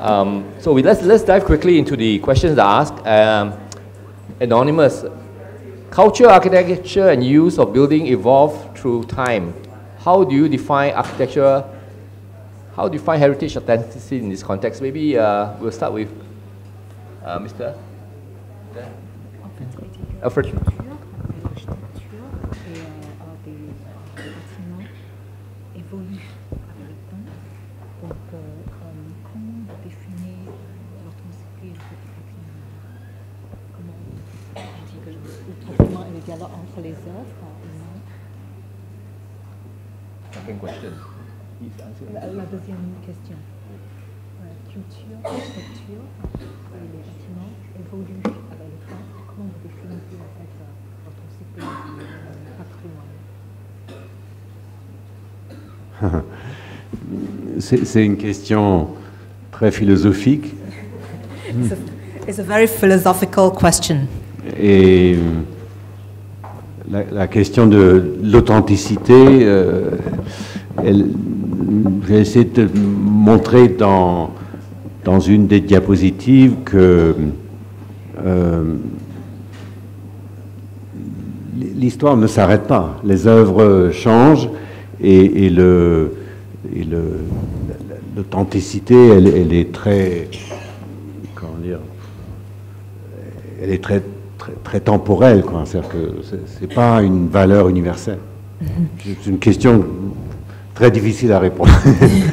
Um, so we, let's, let's dive quickly into the questions that are asked. Um, anonymous. Culture, architecture, and use of building evolve through time. How do you define architecture? How do you find heritage authenticity in this context? Maybe uh, we'll start with uh, Mr. Alfred. La, la deuxième question. La culture, l'architecture et les bâtiments évoluent avec le temps. Comment vous définissez en fait votre cycle patrimoine C'est une question très philosophique. It's a, it's a very philosophical question. Et la, la question de l'authenticité, euh, j'ai essayé de montrer dans, dans une des diapositives que euh, l'histoire ne s'arrête pas. Les œuvres changent et, et le, et l'authenticité, elle, elle, est très, comment dire, elle est très très, très temporel, quoi. C'est-à-dire que c'est pas une valeur universelle. C'est une question très difficile à répondre.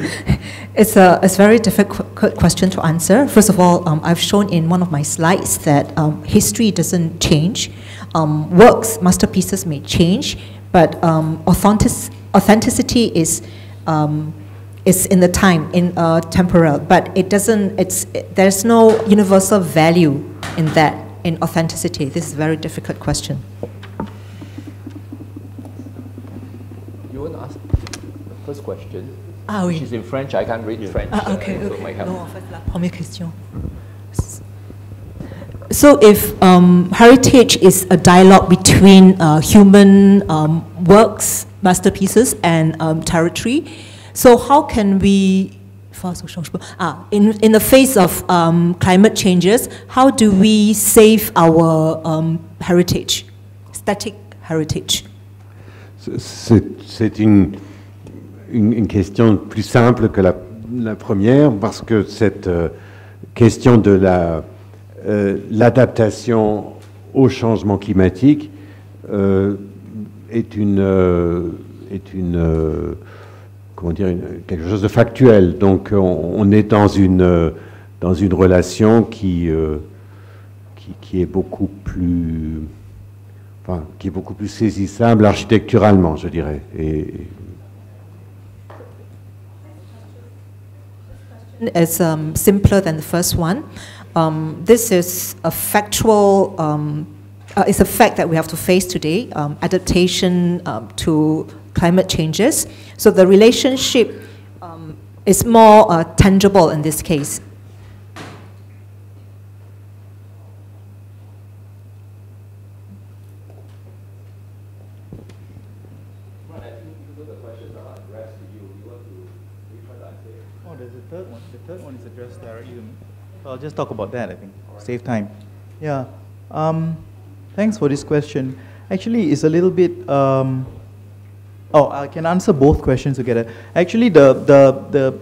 it's a, it's very difficult question to answer. First of all, um, I've shown in one of my slides that um, history doesn't change. Um, works, masterpieces may change, but um, authentic, authenticity is um, is in the time, in uh, temporal, but it doesn't. It's it, there's no universal value in that in authenticity? This is a very difficult question. You want to ask the first question? Ah oui. Which is in French. I can't read French. Ah, okay, uh, so okay. help. Non, en fait, la première question. So if um, heritage is a dialogue between uh, human um, works, masterpieces, and um, territory, so how can we Ah, in, in the face of um, climate changes, how do we save our um, heritage, static heritage? C'est une, une, question plus simple que la, première parce que cette euh, question de l'adaptation la, euh, au changement climatique euh, est une, euh, est une comment dire, une, quelque chose de factuel. Donc on, est dans une, dans une relation qui, qui, est beaucoup plus, qui est beaucoup plus saisissable architecturalement, je dirais. Is um, simpler than the first one. Um, this is a factual, um, uh, it's a fact that we have to face today, um, adaptation um, to climate changes. So the relationship um, is more uh, tangible in this case. Oh, there's a third one. The third one is addressed directly. So I'll just talk about that, I think. Save time. Yeah. Um, thanks for this question. Actually, it's a little bit um, Oh, I can answer both questions together. Actually, the, the, the,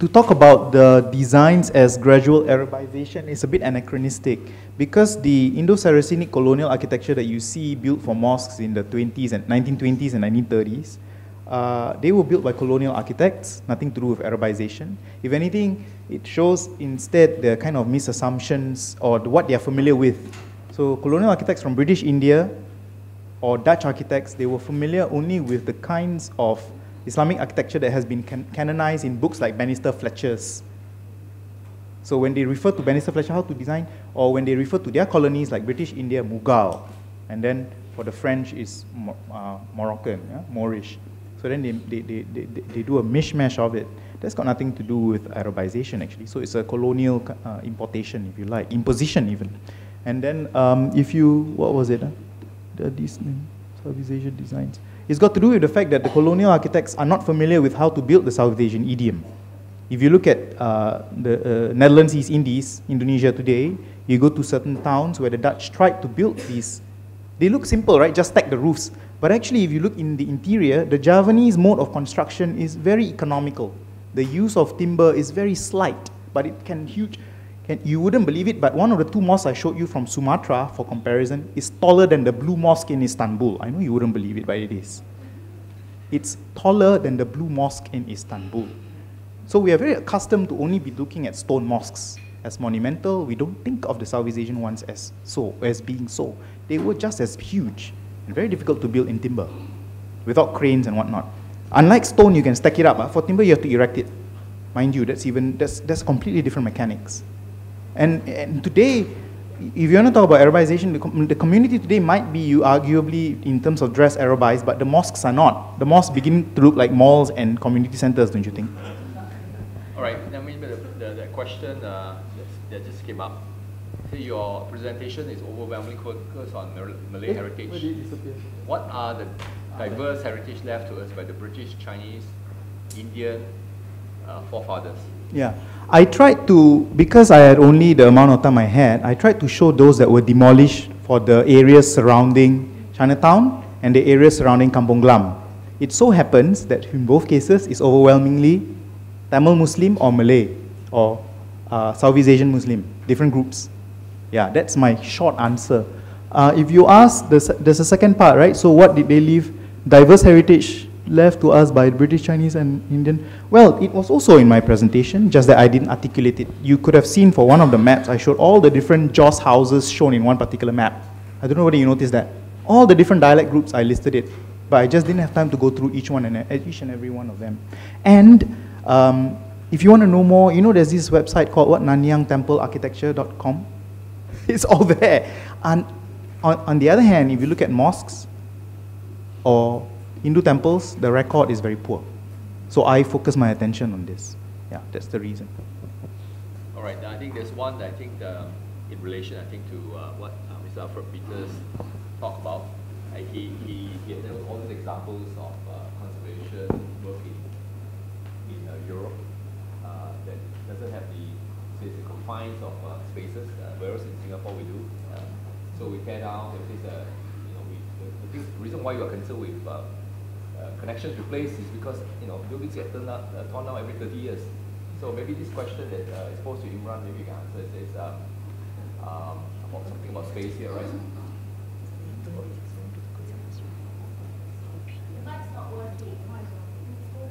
to talk about the designs as gradual Arabization is a bit anachronistic because the Indo-Saracenic colonial architecture that you see built for mosques in the 20s and 1920s and 1930s, uh, they were built by colonial architects, nothing to do with Arabization. If anything, it shows instead the kind of misassumptions or what they are familiar with. So colonial architects from British India or Dutch architects, they were familiar only with the kinds of Islamic architecture that has been can canonized in books like Banister Fletcher's. So when they refer to Banister Fletcher, how to design, or when they refer to their colonies like British India, Mughal, and then for the French is uh, Moroccan, yeah? Moorish. So then they, they, they, they, they do a mishmash of it. That's got nothing to do with Arabization actually. So it's a colonial uh, importation, if you like, imposition even. And then um, if you, what was it? Huh? the, these Southeast Asian designs. It's got to do with the fact that the colonial architects are not familiar with how to build the South Asian idiom. If you look at uh, the uh, Netherlands, East Indies, Indonesia today, you go to certain towns where the Dutch tried to build these. They look simple, right? Just stack the roofs. But actually, if you look in the interior, the Javanese mode of construction is very economical. The use of timber is very slight, but it can huge. Can, you wouldn't believe it, but one of the two mosques I showed you from Sumatra, for comparison, is taller than the Blue Mosque in Istanbul. I know you wouldn't believe it, but it is. It's taller than the Blue Mosque in Istanbul. So we are very accustomed to only be looking at stone mosques as monumental. We don't think of the Southeast Asian ones as so, as being so. They were just as huge and very difficult to build in timber without cranes and whatnot. Unlike stone, you can stack it up. Uh, for timber, you have to erect it. Mind you, that's even that's that's completely different mechanics. And, and today, if you want to talk about Arabization, the, com the, community today might be you arguably in terms of dress Arabized, but the mosques are not. The mosques begin to look like malls and community centers, don't you think? All right. I mean, the, the, the question uh, that just came up your presentation is overwhelmingly focused on Malay heritage. What are the diverse heritage left to us by the British, Chinese, Indian uh, forefathers? Yeah, I tried to, because I had only the amount of time I had, I tried to show those that were demolished for the areas surrounding Chinatown and the areas surrounding Kampong Glam. It so happens that in both cases, it's overwhelmingly Tamil Muslim or Malay or uh, Southeast Asian Muslim, different groups. Yeah, that's my short answer. Uh, if you ask, there's, there's a second part, right? So what did they leave? Diverse heritage left to us by British, Chinese, and Indian. Well, it was also in my presentation, just that I didn't articulate it. You could have seen for one of the maps, I showed all the different Joss houses shown in one particular map. I don't know whether you noticed that. All the different dialect groups, I listed it. But I just didn't have time to go through each one and each and every one of them. And um, if you want to know more, you know there's this website called what, nanyangtemplearchitecture.com? it's all there. And on, on the other hand, if you look at mosques or Hindu temples, the record is very poor. So I focus my attention on this. Yeah, that's the reason. All right, I think there's one that I think um, in relation, I think, to uh, what uh, Mr. Alfred Peters talked about. Uh, he, he, he had all these examples of uh, conservation work in, in uh, Europe uh, that doesn't have the, say, the confines of spaces, Singapore we do. so we tear down, if it's a, you know, we, the, reason why you are concerned with uh, connections replaced is because you know buildings get turned up, uh, torn down every 30 years. So maybe this question that uh, is posed to Imran, maybe you can answer. It says um, um, about something about space here, right?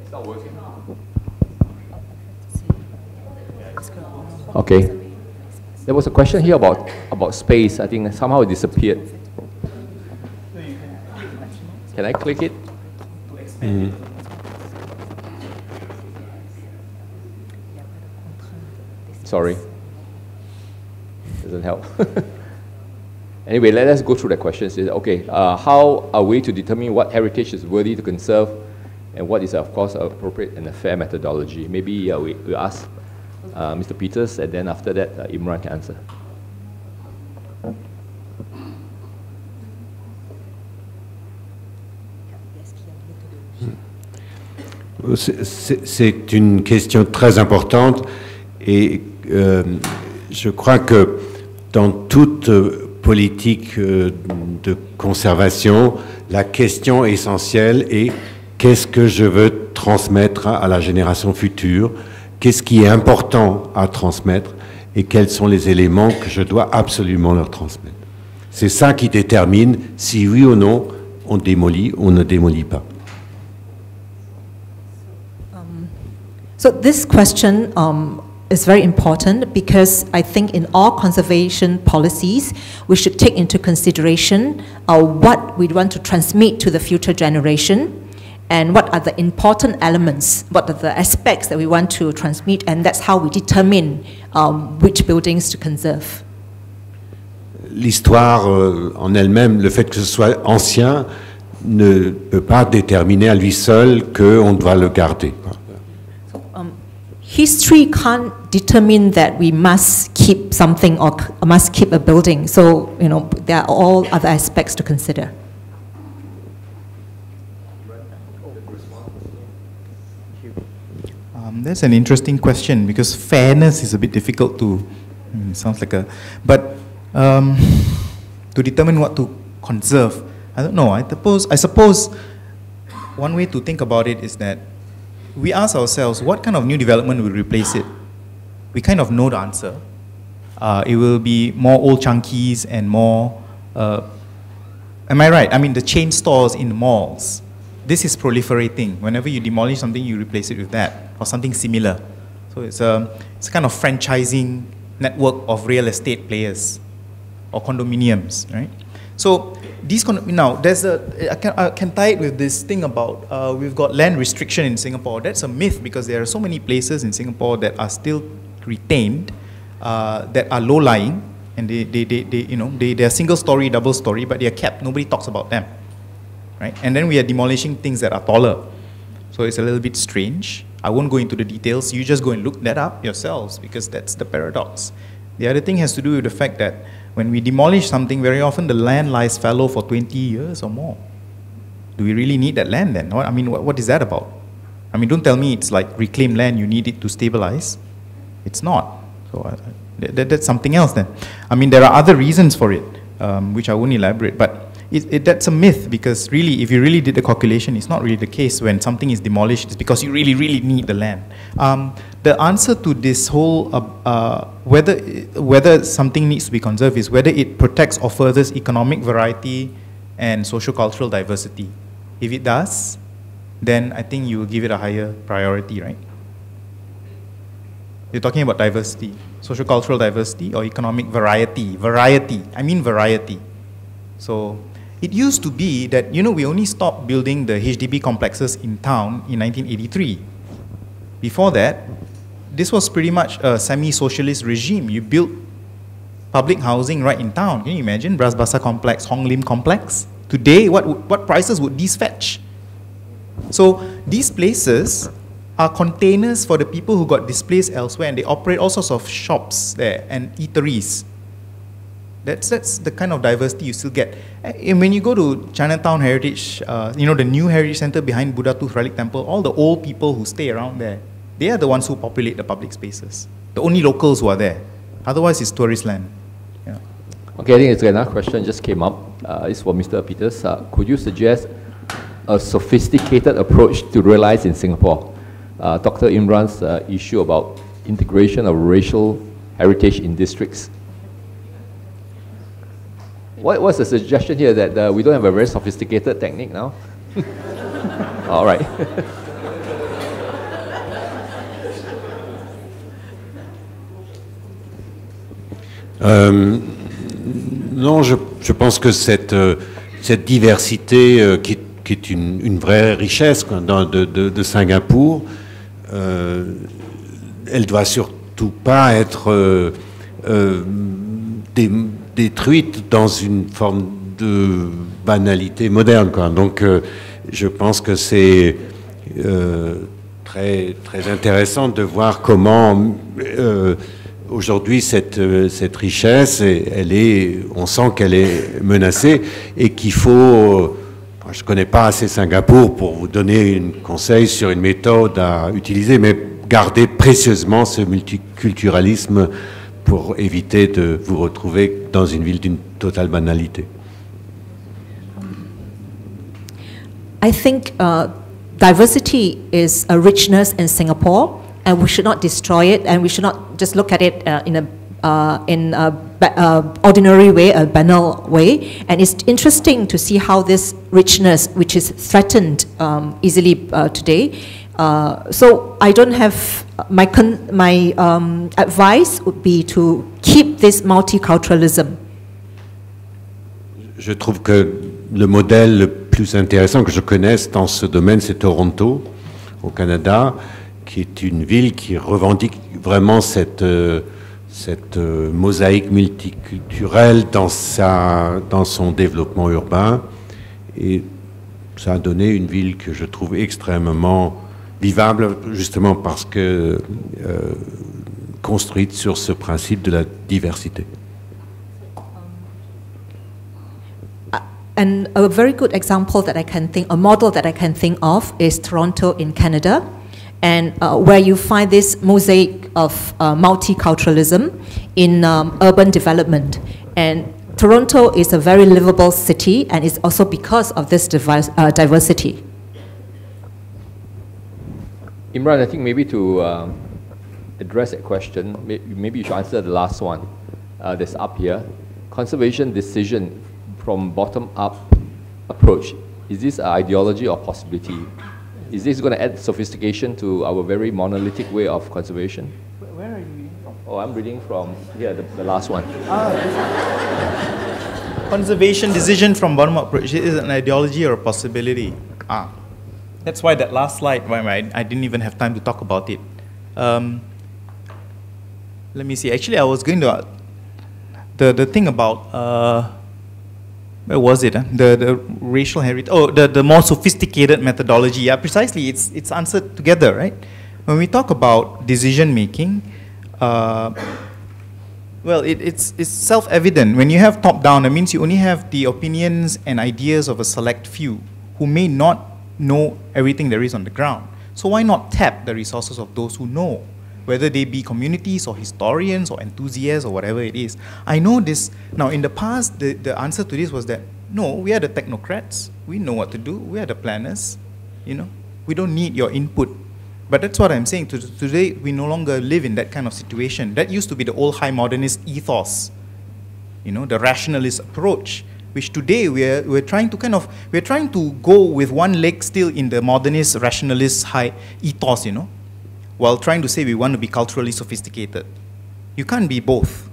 It's not working. Okay. There was a question here about, about space. I think somehow it disappeared. Can I click it? Mm. Sorry. Doesn't help. anyway, let us go through the questions. Okay, uh, how are we to determine what heritage is worthy to conserve and what is, of course, appropriate and a fair methodology? Maybe uh, we, we ask uh, Mr. Peters, and then after that, uh, Imran can answer. C'est une question très importante et euh, je crois que dans toute politique euh, de conservation, la question essentielle est qu'est-ce que je veux transmettre à la génération future, qu'est-ce qui est important à transmettre et quels sont les éléments que je dois absolument leur transmettre. C'est ça qui détermine si oui ou non on démolit ou on ne démolit pas. So this question um, is very important because I think in all conservation policies, we should take into consideration uh, what we want to transmit to the future generation and what are the important elements, what are the aspects that we want to transmit, and that's how we determine um, which buildings to conserve. L'histoire euh, en elle-même, le fait que ce soit ancien, ne peut pas déterminer à lui seul qu'on doit le garder history can't determine that we must keep something or must keep a building. So, you know, there are all other aspects to consider. That's an interesting question because fairness is a bit difficult to. Hmm, sounds like a, but um, to determine what to conserve, I don't know. I suppose. I suppose one way to think about it is that we ask ourselves, what kind of new development will replace it? We kind of know the answer. Uh, it will be more Old Chang Kees and more. Uh, am I right? I mean, the chain stores in malls. This is proliferating. Whenever you demolish something, you replace it with that or something similar. So it's a, it's a kind of franchising network of real estate players or condominiums, right? So these now there's a I can, I can tie it with this thing about uh, we've got land restriction in Singapore. That's a myth because there are so many places in Singapore that are still retained uh, that are low lying and they, they, they, they you know they, they are single story, double story, but they are kept. Nobody talks about them, right? And then we are demolishing things that are taller. So it's a little bit strange. I won't go into the details. You just go and look that up yourselves because that's the paradox. The other thing has to do with the fact that when we demolish something, very often the land lies fallow for 20 years or more. Do we really need that land then? I mean, what, what is that about? I mean, don't tell me it's like reclaimed land, you need it to stabilize. It's not. So uh, that, that's something else then. I mean, there are other reasons for it, um, which I won't elaborate, but it, it, that's a myth because really, if you really did the calculation, it's not really the case when something is demolished, it's because you really, really need the land. Um, the answer to this whole uh, uh, whether whether something needs to be conserved is whether it protects or furthers economic variety and social cultural diversity. If it does, then I think you will give it a higher priority, right? You're talking about diversity, social cultural diversity or economic variety. Variety. I mean variety. So it used to be that, you know, we only stopped building the HDB complexes in town in 1983. Before that, this was pretty much a semi-socialist regime. You built public housing right in town. Can you imagine? Bras Basah complex, Hong Lim complex. Today, what, what prices would these fetch? So these places are containers for the people who got displaced elsewhere and they operate all sorts of shops there and eateries. That's, that's the kind of diversity you still get. And when you go to Chinatown Heritage, uh, you know, the new Heritage Center behind Buddha Tooth Relic Temple, all the old people who stay around there, they are the ones who populate the public spaces. The only locals who are there. Otherwise, it's tourist land. Yeah. Okay, I think it's another question just came up. Uh, it's for Mr. Peters. Uh, could you suggest a sophisticated approach to realize in Singapore? Uh, Dr. Imran's uh, issue about integration of racial heritage in districts what, what's the suggestion here that uh, we don't have a very sophisticated technique now? All right. euh, non, je, pense que cette, euh, diversité euh, qui, est une, vraie richesse de, Singapour, euh, elle doit surtout pas être détruite dans une forme de banalité moderne. Donc euh, je pense que c'est euh, très, très intéressant de voir comment euh, aujourd'hui cette, cette richesse, elle est, on sent qu'elle est menacée et qu'il faut... Je ne connais pas assez Singapour pour vous donner un conseil sur une méthode à utiliser, mais garder précieusement ce multiculturalisme pour éviter de vous retrouver dans une ville d'une totale banalité I think uh, diversity is a richness in Singapore, and we should not destroy it, and we should not just look at it uh, in a uh, in a uh, ordinary way, a banal way. And it's interesting to see how this richness, which is threatened um, easily uh, today, uh, so I don't have my my um, advice would be to keep this multiculturalism. Je trouve que le modèle le plus intéressant que je connaisse dans ce domaine, c'est Toronto, au Canada, qui est une ville qui revendique vraiment cette euh, cette euh, mosaïque multiculturelle dans sa dans son développement urbain et ça a donné une ville que je trouve extrêmement vivable justement parce que euh, construite sur ce principe de la diversité. Uh, and a very good example that I can think, a model that I can think of is Toronto in Canada. and uh, where you find this mosaic of uh, multiculturalism in um, urban development. And Toronto is a very livable city, and it's also because of this diverse, uh, diversity. Imran, I think maybe to um, address that question, may- maybe you should answer the last one uh, that's up here. Conservation decision from bottom-up approach, is this an ideology or possibility? Is this going to add sophistication to our very monolithic way of conservation? Where are you reading from? Oh, I'm reading from here, the, the last one. Ah, Conservation decision from bottom up approach is an ideology or a possibility. Ah, that's why that last slide, why I, I didn't even have time to talk about it. Um, let me see. Actually, I was going to uh, the the thing about uh, where was it? The the racial heritage. Oh, the the more sophisticated methodology. Yeah, precisely. It's it's answered together, right? When we talk about decision making. Uh, well, it, it's, it's self-evident. When you have top-down, that means you only have the opinions and ideas of a select few who may not know everything there is on the ground. So why not tap the resources of those who know, whether they be communities or historians or enthusiasts or whatever it is. I know this. Now, in the past, the, the answer to this was that, no, we are the technocrats. We know what to do. We are the planners. You know, we don't need your input. But that's what I'm saying. Today, we no longer live in that kind of situation. That used to be the old high modernist ethos, you know, the rationalist approach, which today we're, we're trying to kind of, we're trying to go with one leg still in the modernist, rationalist high ethos, you know, while trying to say we want to be culturally sophisticated. You can't be both.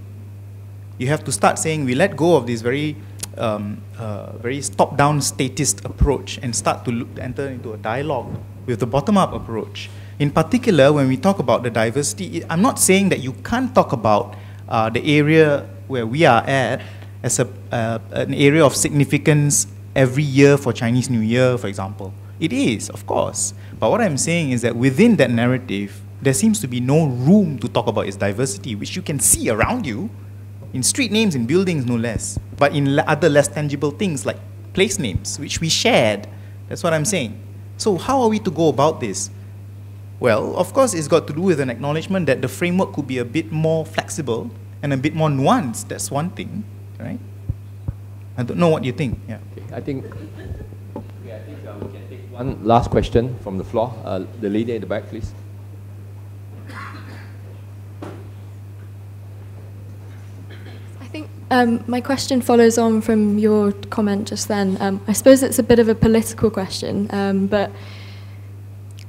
You have to start saying we let go of this very, um, uh, very top-down statist approach and start to look, enter into a dialogue with the bottom-up approach. In particular, when we talk about the diversity, I'm not saying that you can't talk about uh, the area where we are at as a, uh, an area of significance every year for Chinese New Year, for example. It is, of course. But what I'm saying is that within that narrative, there seems to be no room to talk about its diversity, which you can see around you in street names, in buildings, no less, but in other less tangible things like place names, which we shared. That's what I'm saying. So, how are we to go about this? Well, of course, it's got to do with an acknowledgement that the framework could be a bit more flexible and a bit more nuanced. That's one thing, right? I don't know what you think. Yeah. Okay, I think, okay, I think uh, we can take one last question from the floor. Uh, the lady at the back, please. I think um, my question follows on from your comment just then. Um, I suppose it's a bit of a political question, um, but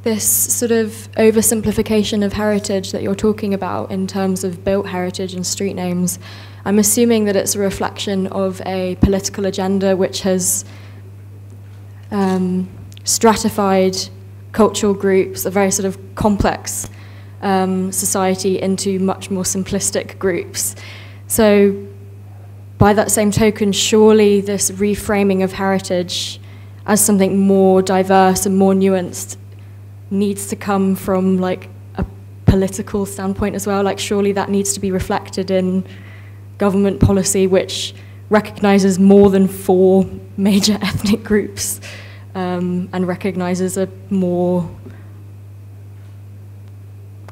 this sort of oversimplification of heritage that you're talking about in terms of built heritage and street names, I'm assuming that it's a reflection of a political agenda which has um, stratified cultural groups, a very sort of complex um, society, into much more simplistic groups. So, by that same token, surely this reframing of heritage as something more diverse and more nuanced needs to come from like a political standpoint as well. Like, surely that needs to be reflected in government policy, which recognizes more than four major ethnic groups um, and recognizes a more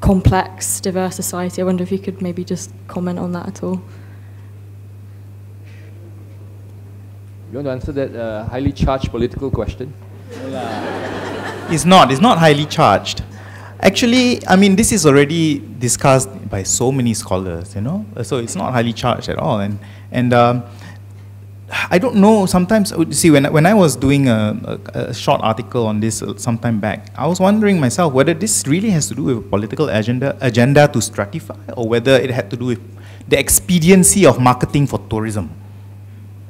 complex, diverse society. I wonder if you could maybe just comment on that at all. You want to answer that uh, highly charged political question? It's not. It's not highly charged. Actually, I mean, this is already discussed by so many scholars, you know. So it's not highly charged at all. And and um, I don't know. Sometimes, uh, see, when when I was doing a, a, a short article on this uh, some time back, I was wondering myself whether this really has to do with a political agenda agenda to stratify, or whether it had to do with the expediency of marketing for tourism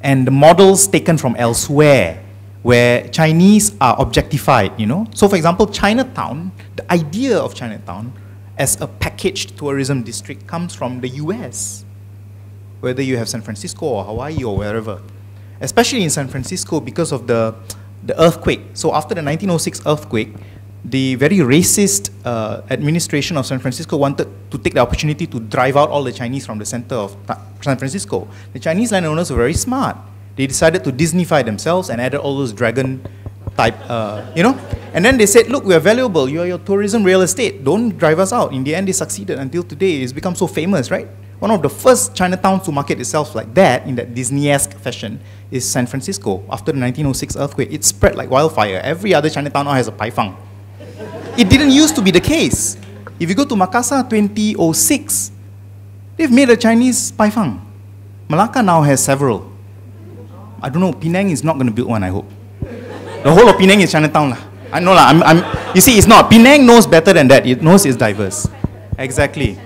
and the models taken from elsewhere where Chinese are objectified, you know. So for example, Chinatown, the idea of Chinatown as a packaged tourism district comes from the US. Whether you have San Francisco or Hawaii or wherever. Especially in San Francisco because of the, the earthquake. So after the 1906 earthquake, the very racist uh, administration of San Francisco wanted to take the opportunity to drive out all the Chinese from the center of San Francisco. The Chinese landowners were very smart. They decided to Disneyfy themselves and added all those dragon type, uh, you know. And then they said, look, we are valuable. You are your tourism real estate. Don't drive us out. In the end, they succeeded until today. It's become so famous, right? One of the first Chinatowns to market itself like that, in that Disney-esque fashion, is San Francisco. After the 1906 earthquake, it spread like wildfire. Every other Chinatown now has a paifang. It didn't used to be the case. If you go to Makassar 2006, they've made a Chinese paifang. Malacca now has several. I don't know, Penang is not going to build one, I hope. The whole of Penang is Chinatown. Lah. I know, lah. I'm, I'm, you see, it's not. Penang knows better than that. It knows it's diverse. Exactly.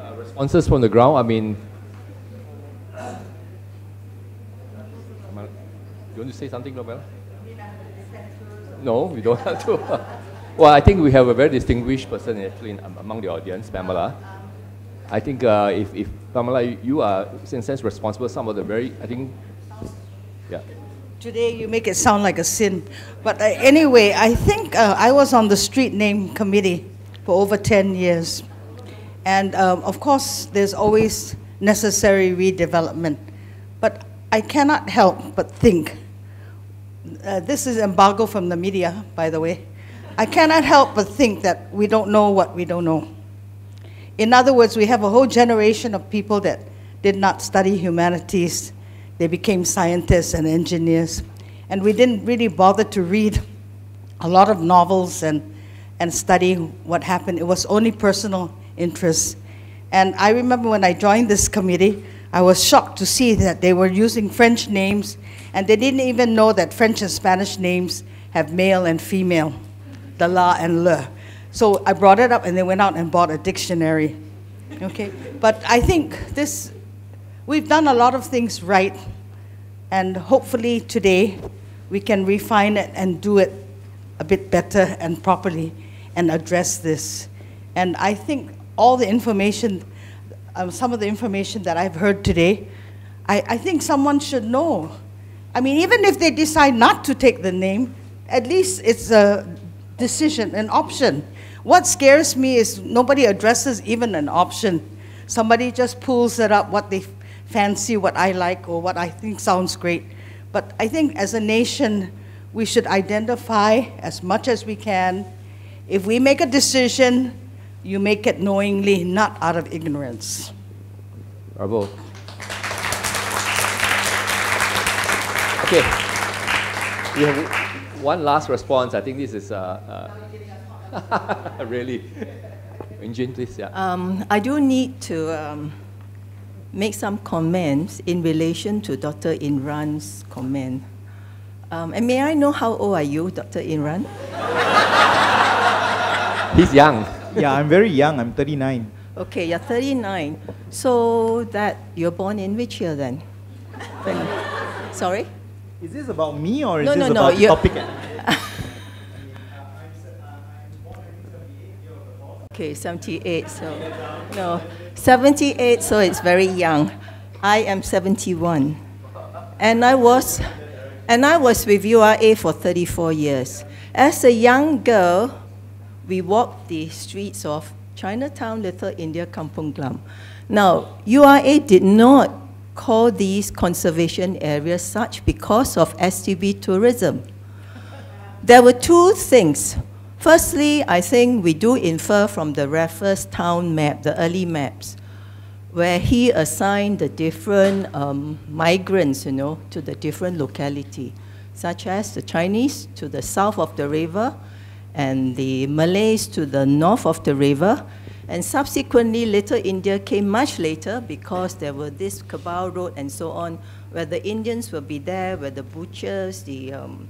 Uh, Answers uh, from the ground. I mean, you want to say something, Nobel? No, we don't have to. well, I think we have a very distinguished person actually among the audience, Pamela. I think uh, if, if Pamela, you are in a sense responsible some of the very, I think, yeah. Today you make it sound like a sin. But uh, anyway, I think uh, I was on the street name committee for over 10 years. And um, of course, there's always necessary redevelopment. But I cannot help but think, uh, this is embargo from the media, by the way. I cannot help but think that we don't know what we don't know. In other words, we have a whole generation of people that did not study humanities. They became scientists and engineers. And we didn't really bother to read a lot of novels and, and study what happened. It was only personal interest. And I remember when I joined this committee, I was shocked to see that they were using French names, and they didn't even know that French and Spanish names have male and female, the la and le. So I brought it up, and they went out and bought a dictionary. Okay, but I think this, we've done a lot of things right, and hopefully today we can refine it and do it a bit better and properly and address this. And I think all the information, um, some of the information that I've heard today, I, I think someone should know. I mean, even if they decide not to take the name, at least it's a decision, an option. What scares me is nobody addresses even an option. Somebody just pulls it up, what they fancy, what I like, or what I think sounds great. But I think as a nation, we should identify as much as we can. If we make a decision, you make it knowingly, not out of ignorance. Bravo. Okay. We have one last response. I think this is uh, uh, really. Engine, please. Yeah. Um, I do need to um, make some comments in relation to Dr. Imran's comment. Um, and may I know how old are you, Dr. Imran? He's young yeah, I'm very young. I'm 39. Okay, you're 39. So that you're born in which year then? sorry? Is this about me or is no, this no, about no, the topic? okay, 78. So no, 78. So it's very young. I am 71, and I was, and I was with URA for 34 years. As a young girl, we walked the streets of Chinatown, Little India, Kampung Glam. Now, URA did not call these conservation areas such because of STB tourism. There were two things. Firstly, I think we do infer from the Raffles town map, the early maps, where he assigned the different um, migrants, you know, to the different locality, such as the Chinese to the south of the river, and the Malays to the north of the river. And subsequently, Little India came much later because there were this Kerbau Road and so on, where the Indians will be there, where the butchers, the, um,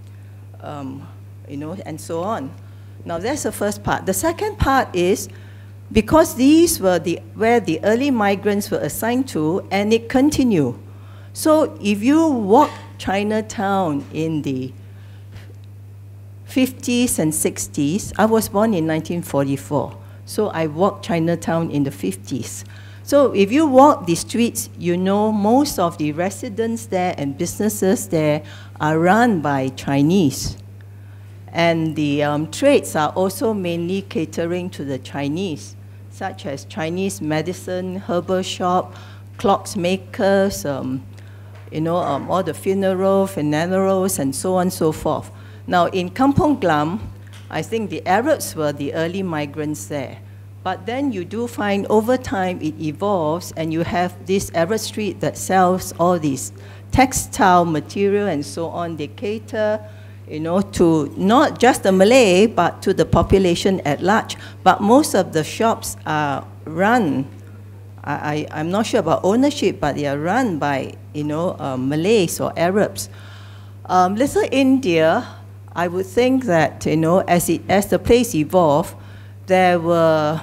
um, you know, and so on. Now that's the first part. The second part is because these were the, where the early migrants were assigned to, and it continued. So if you walk Chinatown in the 50s and 60s. I was born in 1944, so I walked Chinatown in the 50s. So if you walk the streets, you know most of the residents there and businesses there are run by Chinese. And the um, trades are also mainly catering to the Chinese, such as Chinese medicine, herbal shop, clocks makers, um, you know, um, all the funeral, funerals, and so on and so forth. Now, in Kampong Glam, I think the Arabs were the early migrants there. But then you do find over time it evolves, and you have this Arab street that sells all these textile material and so on. They cater, you know, to not just the Malay, but to the population at large. But most of the shops are run I, I, am not sure about ownership, but they are run by, you know, um, Malays or Arabs. Um, Little India, I would think that, you know, as, it, as the place evolved, there were,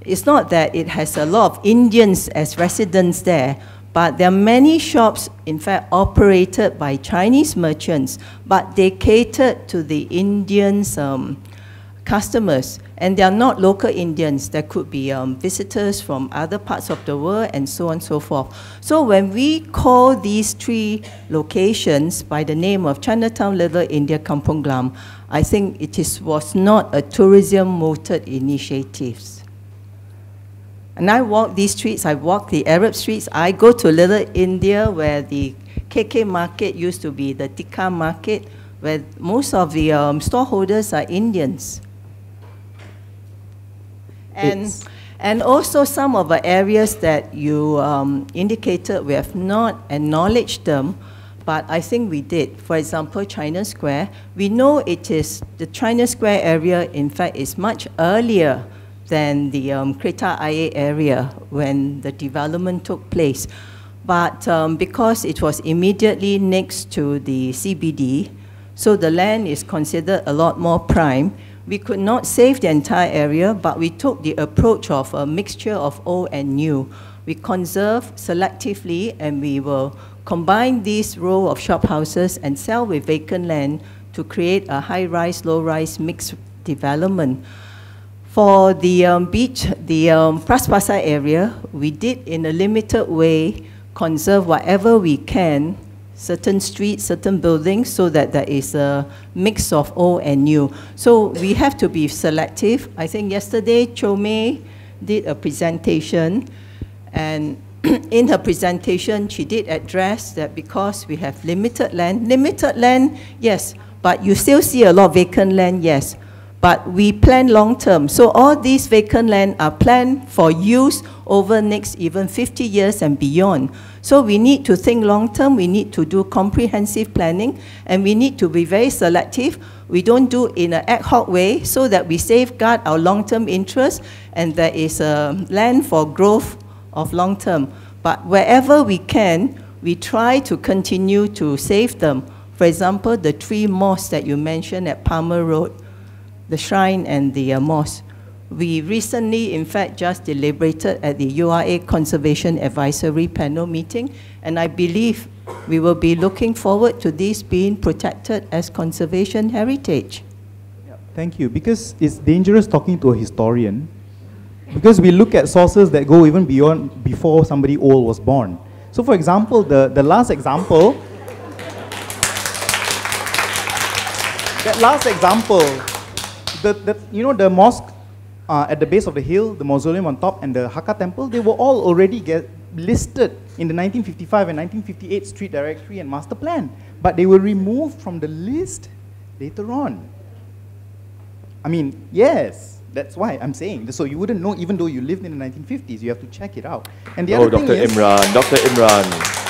it's not that it has a lot of Indians as residents there, but there are many shops, in fact, operated by Chinese merchants, but they catered to the Indians' um, customers. And they are not local Indians. There could be um, visitors from other parts of the world and so on and so forth. So when we call these three locations by the name of Chinatown, Little India, Kampong Glam, I think it is, was not a tourism-motivated initiatives. And I walk these streets, I walk the Arab streets, I go to Little India where the KK market used to be the Tekka market, where most of the um, storeholders are Indians. And, and also some of the areas that you um, indicated, we have not acknowledged them, but I think we did. For example, China Square, we know it is, the China Square area, in fact, is much earlier than the um, Kreta Ayer area when the development took place. But um, because it was immediately next to the CBD, so the land is considered a lot more prime, we could not save the entire area, but we took the approach of a mixture of old and new. We conserve selectively and we will combine these row of shop houses and sell with vacant land to create a high-rise, low-rise mixed development. For the um, beach, the um, Bras Basah area, we did in a limited way conserve whatever we can certain streets, certain buildings, so that there is a mix of old and new. So we have to be selective. I think yesterday Chome did a presentation, and in her presentation, she did address that because we have limited land, limited land, yes, but you still see a lot of vacant land, yes, but we plan long term. So all these vacant land are planned for use over next even 50 years and beyond. So we need to think long term, we need to do comprehensive planning, and we need to be very selective. We don't do in an ad hoc way so that we safeguard our long term interests and there is a land for growth of long term. But wherever we can, we try to continue to save them. For example, the three mosques that you mentioned at Palmer Road, the shrine and the uh, mosque. We recently, in fact, just deliberated at the URA Conservation Advisory Panel meeting, and I believe we will be looking forward to this being protected as conservation heritage. Thank you. Because it's dangerous talking to a historian, because we look at sources that go even beyond before somebody old was born. So, for example, the, the last example, that last example, the, the, you know, the mosque uh, at the base of the hill, the mausoleum on top, and the Hakka temple, they were all already get listed in the 1955 and 1958 street directory and master plan. But they were removed from the list later on. I mean, yes, that's why I'm saying. So you wouldn't know even though you lived in the 1950s. You have to check it out. And the oh, other Dr. Thing Imran, is, Dr. Imran.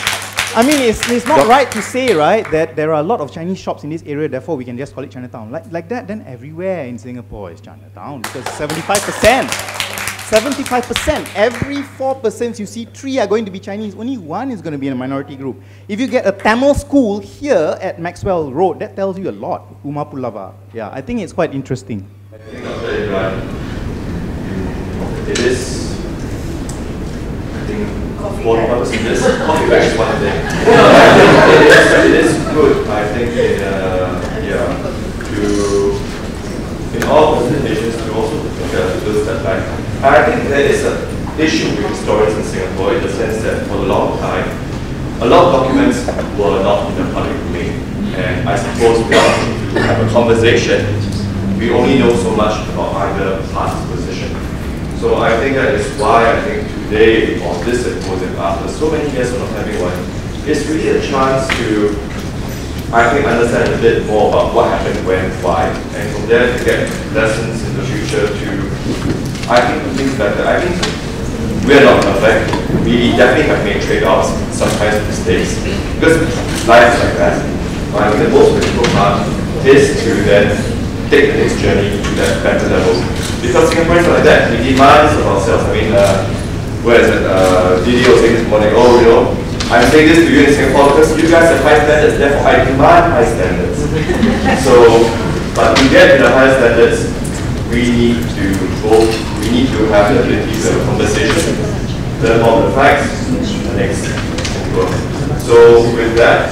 I mean, it's, it's not right to say, right, that there are a lot of Chinese shops in this area, therefore we can just call it Chinatown. Like, like that, then everywhere in Singapore is Chinatown because 75%. 75%. Every four persons you see, three are going to be Chinese. Only one is going to be in a minority group. If you get a Tamil school here at Maxwell Road, that tells you a lot. Umar Pulavar. Yeah, I think it's quite interesting. I think it is, I think, for the purpose of this, coffee bag is one thing. it, is, it is good, I think, in, uh, yeah, to, in all presentations, to also a little step back. I think there is an issue with historians in Singapore in the sense that for a long time, a lot of documents were not in the public domain. And I suppose we are to have a conversation, we only know so much about either party's position. So I think that is why I think today, on this symposium, after so many years of not having one, it's really a chance to, I think, understand a bit more about what happened, when, why, and from there to get lessons in the future to, I think, things better. I think we are not perfect. We definitely have made trade-offs, sometimes mistakes, because life is like that. But I think the most critical part is to then take the next journey to that better level. Because Singaporeans are like that. We demand of ourselves. I mean, uh, where is it? Uh, Didi was saying this morning, oh, you know, I'm saying this to you in Singapore because you guys have high standards, therefore I demand high standards. so, but to get to the higher standards, we need to go, we need to have the ability to have a conversation, learn more the facts, and next. So with that,